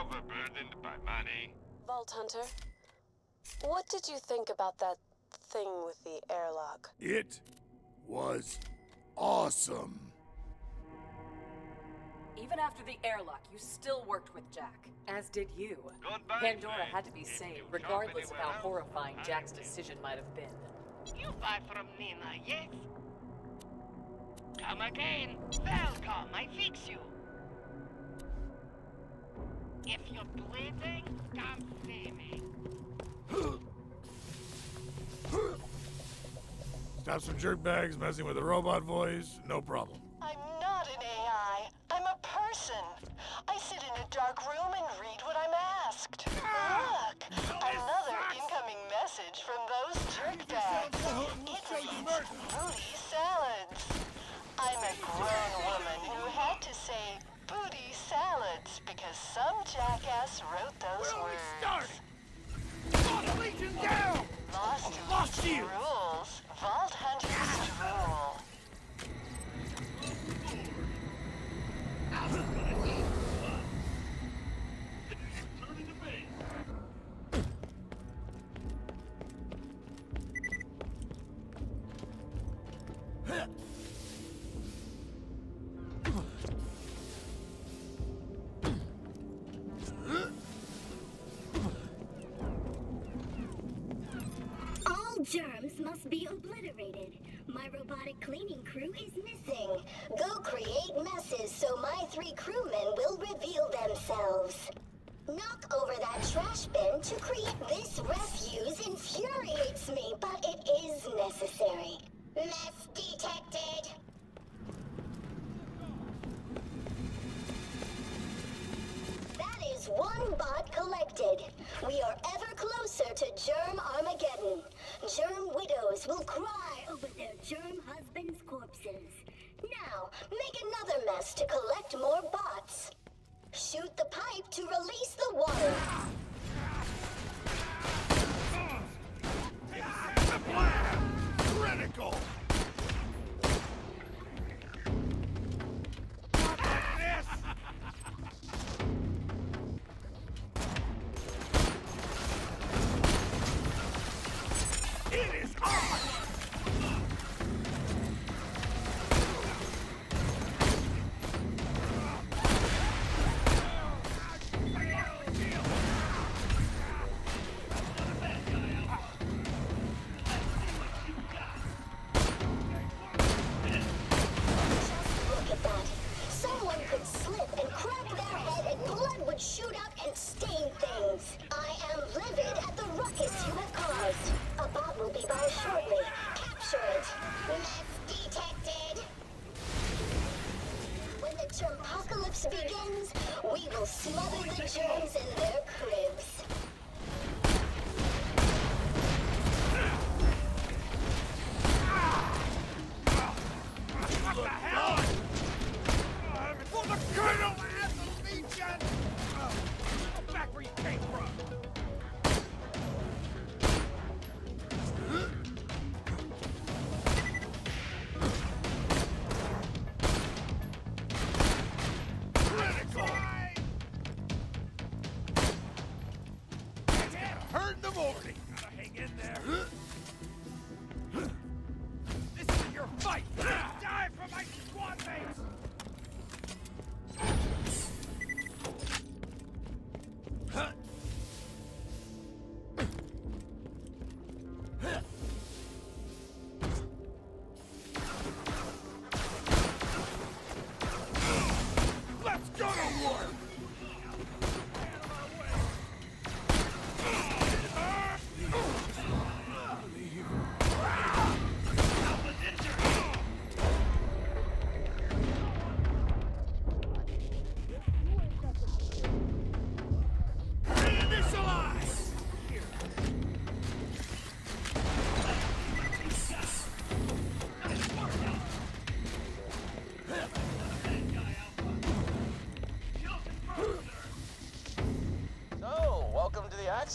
overburdened by money. Vault Hunter, what did you think about that thing with the airlock? It was awesome. Even after the airlock, you still worked with Jack, as did you. Goodbye, Pandora friend. had to be saved, regardless of how anywhere horrifying else, Jack's I- decision might have been. You buy from Nina, yes? Come again. Welcome, I fix you. If you're come see me. Stop some jerkbags messing with a robot voice, no problem. Because some jackass wrote those words. Legion down! Lost in Lost the shield. Cleaning crew is missing. Go create messes so my three crewmen will reveal themselves. Knock over that trash bin to create this refuse infuriates me, but it is necessary. Mess detected. That is one bot collected. We are ever closer to Germ Armageddon. Germ widows will cry over their germ husbands' corpses. Now, make another mess to collect more bots. Shoot the pipe to release the water. Critical! Germopocalypse begins, we will smother the germs in their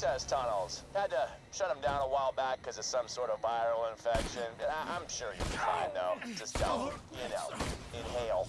to access tunnels. Had to shut them down a while back because of some sort of viral infection. I- I'm sure you'll be fine, though. Just don't, you know, inhale.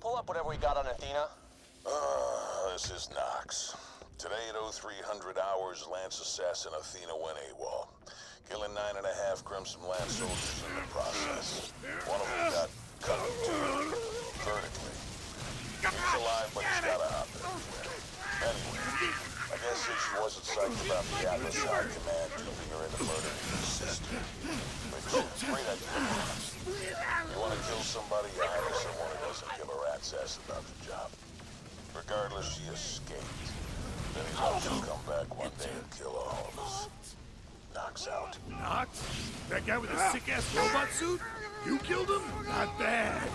Pull up whatever we got on Athena. Uh, this is Knox. Today at 0300 hours, Lance Assassin Athena went AWOL, killing nine and a half Crimson Lance soldiers in the process. One of them got cut in two, vertically. He's alive, but he's gotta hop in. Anyway, I guess she wasn't psyched about the Atlas Command duping her into murdering his sister. Which, great idea. You wanna kill somebody, you hire someone who doesn't give a rat's ass about the job. Regardless, she escaped. Then he's to come back one day and kill all of us. Knocks out. Knox? That guy with the sick-ass robot suit? You killed him? Not bad.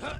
Huh?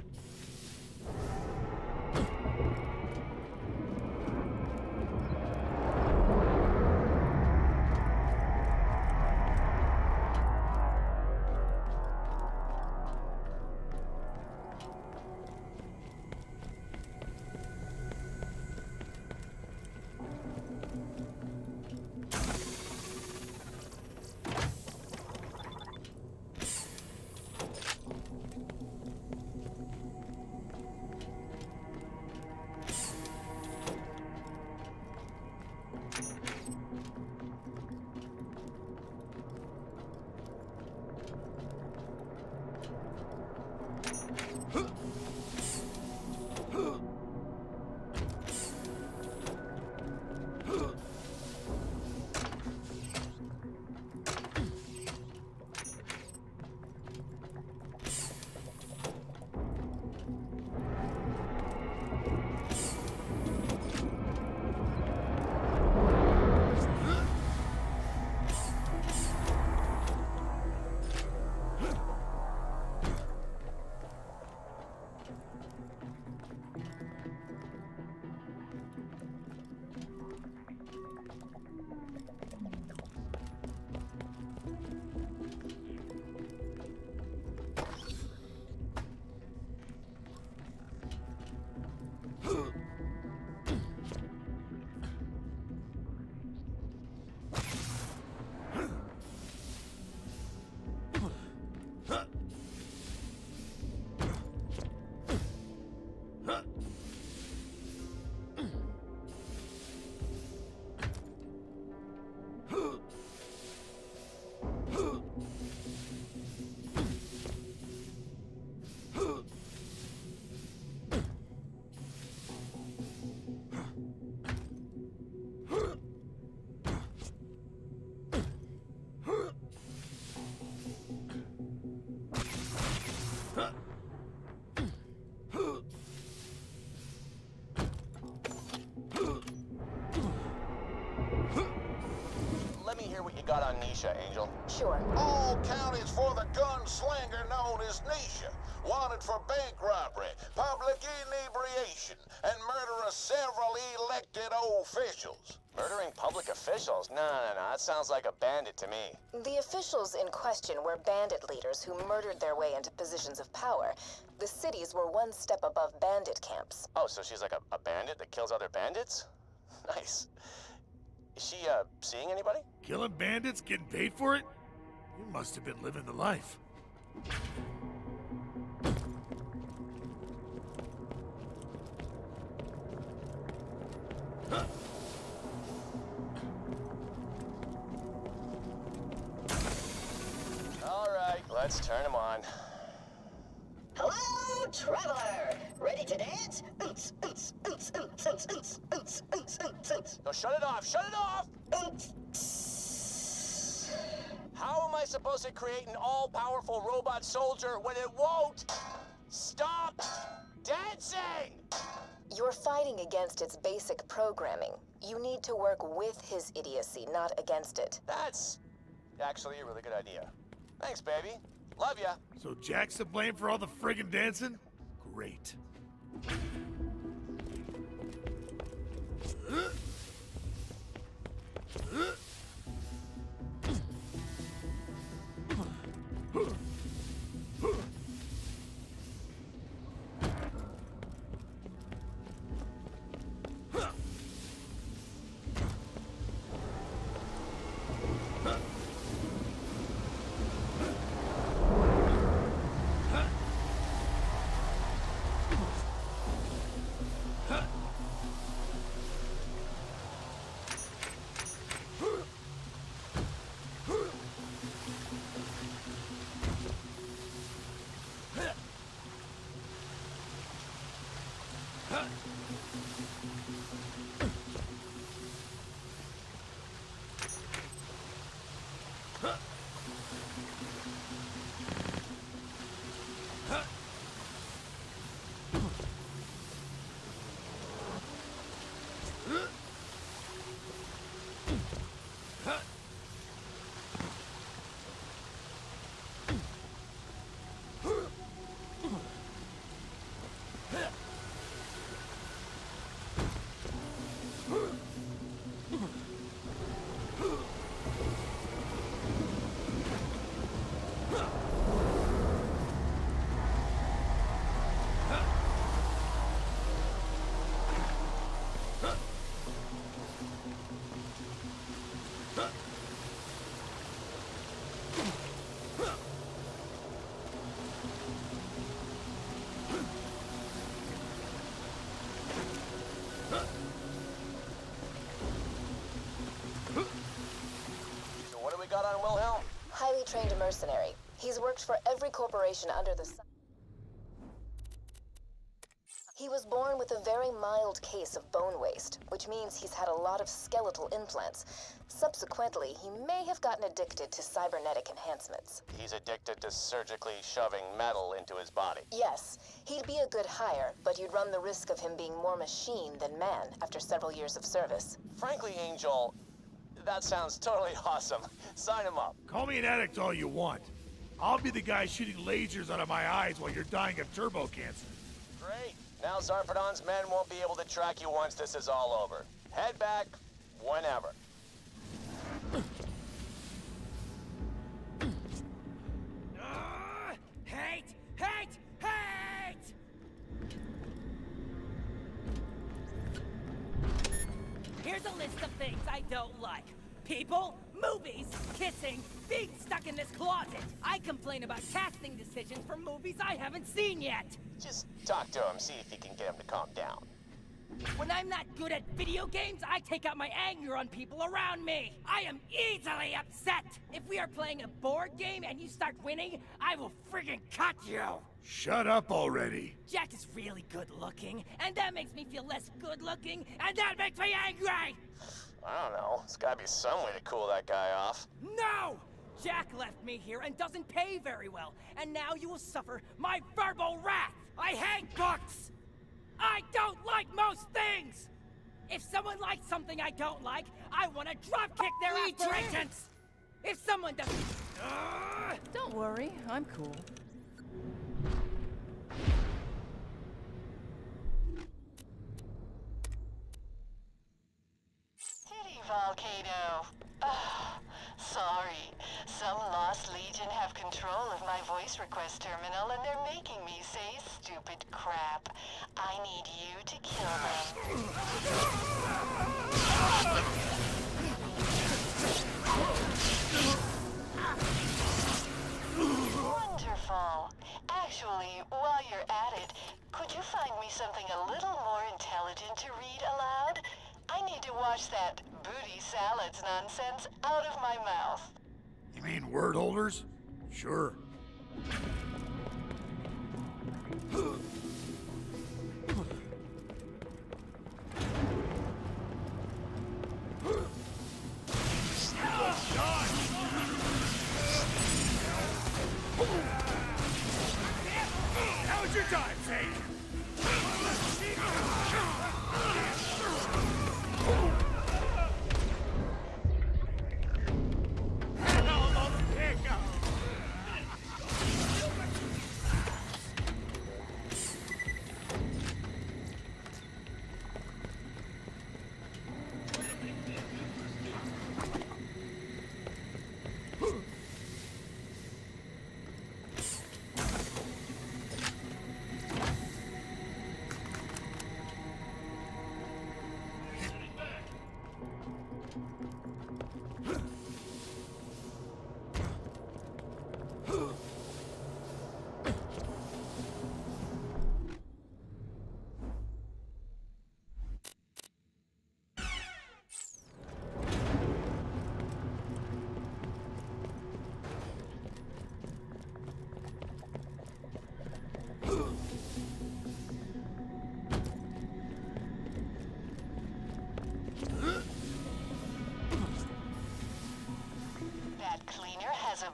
Let me hear what you got on Nisha, Angel. Sure. All counties for the gunslinger known as Nisha. Wanted for bank robbery, public inebriation, and murder of several elected officials. Murdering public officials? No, no, no. That sounds like a bandit to me. The officials in question were bandit leaders who murdered their way into positions of power. The cities were one step above bandit camps. Oh, so she's like a, a bandit that kills other bandits? Nice. Is she, uh, seeing anybody? Killing bandits, getting paid for it? You must have been living the life. All right, let's turn him on. Hello, traveler. Ready to dance? No, shut it off, shut it off! How am I supposed to create an all-powerful robot soldier when it won't stop dancing? You're fighting against its basic programming. You need to work with his idiocy, not against it. That's actually a really good idea. Thanks, baby. Love ya. So Jack's to blame for all the friggin' dancing? Great. Uh, uh. Huh? Mercenary. He's worked for every corporation under the sun. He was born with a very mild case of bone waste, which means he's had a lot of skeletal implants. Subsequently, he may have gotten addicted to cybernetic enhancements. He's addicted to surgically shoving metal into his body. Yes, he'd be a good hire, but you'd run the risk of him being more machine than man after several years of service. Frankly, Angel, that sounds totally awesome. Sign him up. Call me an addict all you want. I'll be the guy shooting lasers out of my eyes while you're dying of turbo cancer. Great. Now Zarpedon's men won't be able to track you once this is all over. Head back whenever. I don't like. People, movies, kissing, being stuck in this closet. I complain about casting decisions for movies I haven't seen yet. Just talk to him, see if you can get him to calm down. When I'm not good at video games, I take out my anger on people around me. I am easily upset. If we are playing a board game and you start winning, I will friggin' cut you. Shut up already. Jack is really good looking, and that makes me feel less good looking, and that makes me angry! I don't know. There's gotta be some way to cool that guy off. No! Jack left me here and doesn't pay very well, and now you will suffer my verbal wrath! I hate books! I don't like most things! If someone likes something I don't like, I want to dropkick their aspirations! If someone doesn't... Ugh! Don't worry, I'm cool. Volcano. Ah, sorry. Some lost legion have control of my voice request terminal and they're making me say stupid crap. I need you to kill them. Wonderful. Actually, while you're at it, could you find me something a little more intelligent to read aloud? I need to wash that booty salads nonsense out of my mouth. You mean word holders? Sure.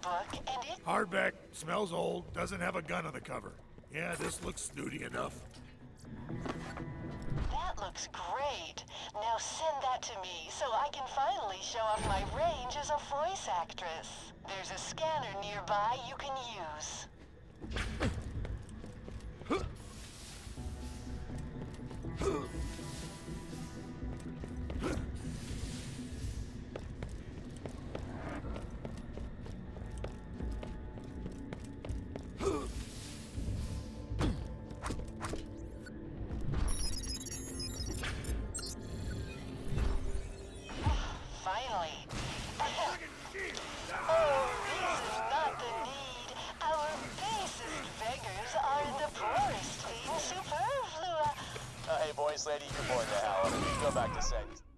Book and it Hardback, smells old, doesn't have a gun on the cover. Yeah, this looks snooty enough. that looks great. Now send that to me so I can finally show off my range as a voice actress. There's a scanner nearby you can use. Uh, lady, you're bored to hell. Go back to settings.